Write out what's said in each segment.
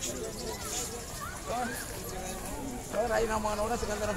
Oh, rai nama orang sekarang.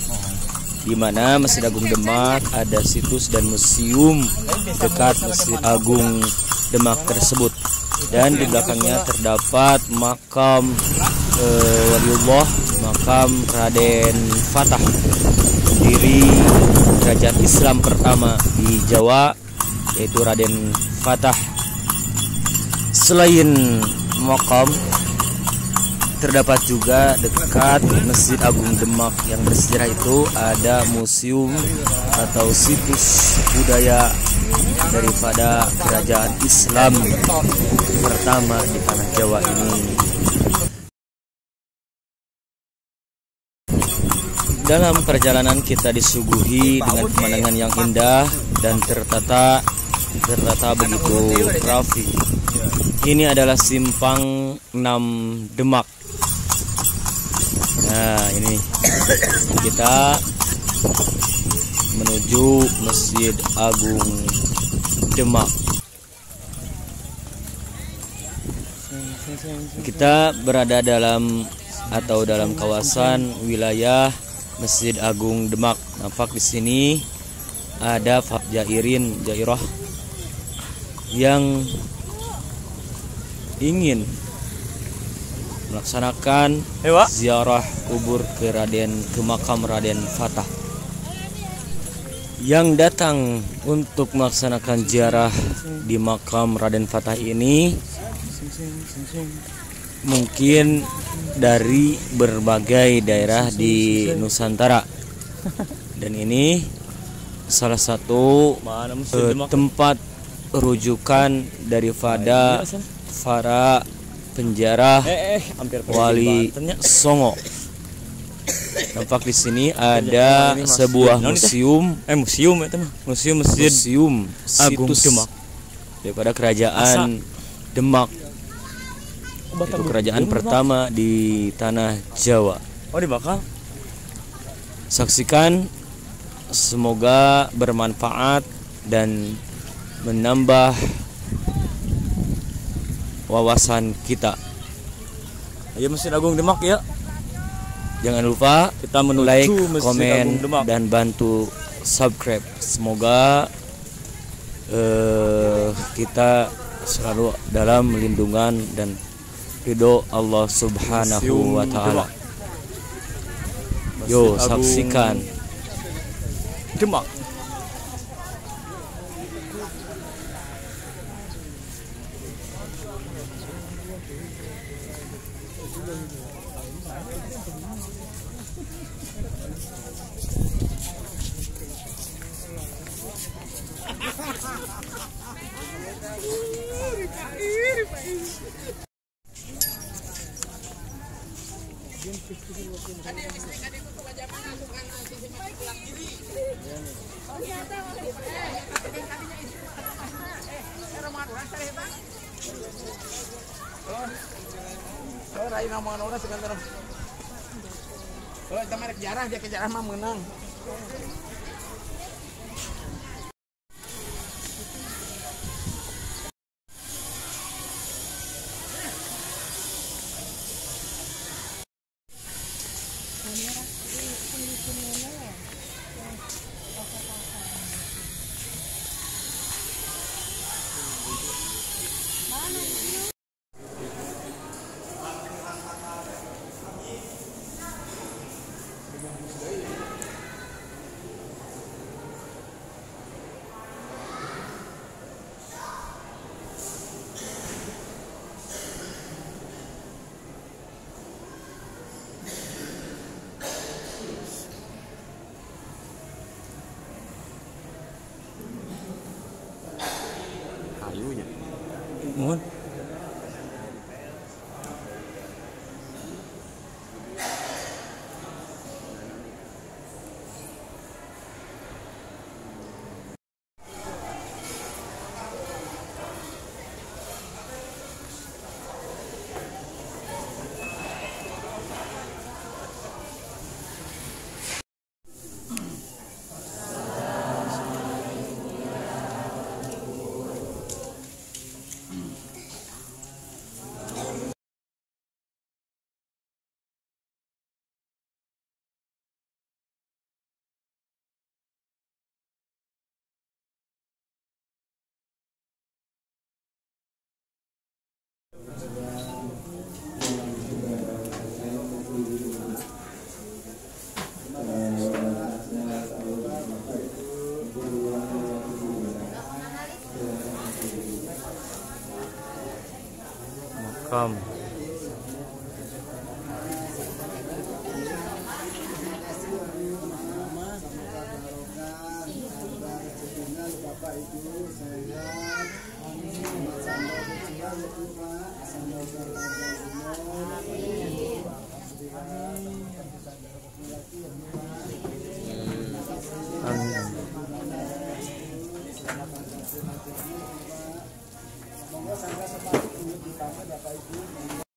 di mana Masjid Agung Demak ada situs dan museum dekat Masjid Agung Demak tersebut. Dan di belakangnya terdapat makam eh, waliullah makam Raden Fatah pendiri kerajaan Islam pertama di Jawa yaitu Raden Fatah. Selain makam terdapat juga dekat Masjid Agung Demak yang bersejarah itu ada museum atau situs budaya daripada kerajaan Islam pertama di tanah Jawa ini. Dalam perjalanan kita disuguhi dengan pemandangan yang indah dan tertata tertata begitu rapi. Ini adalah simpang 6 Demak. Nah, ini kita menuju Masjid Agung Demak. Kita berada dalam atau dalam kawasan wilayah Masjid Agung Demak. Nampak di sini ada Jairin Jairah yang ingin melaksanakan Ewa. ziarah kubur ke Raden ke makam Raden Fatah. Yang datang untuk melaksanakan ziarah di makam Raden Fatah ini mungkin dari berbagai daerah di Nusantara. Dan ini salah satu eh, tempat rujukan daripada para penjara Eh, eh, hampir Wali Songo. Nampak di sini ada sebuah museum, Eh, museum itu mah. Museum Masjid museum Agung situs Demak. daripada kerajaan Demak. Itu kerajaan pertama di tanah Jawa. Oh, di bakal. Saksikan semoga bermanfaat dan menambah wawasan kita. Ayo Masjid Agung Demak ya. Jangan lupa Kita menuju like, Masjid komen, dan bantu subscribe. Semoga eh, kita selalu dalam lindungan dan ridho Allah Subhanahu wa taala. Demak. Agung saksikan Demak. Oh, rai nama orang sekarang. Kalau kita merek jarah, dia ke jarah mah menang. one. Makam.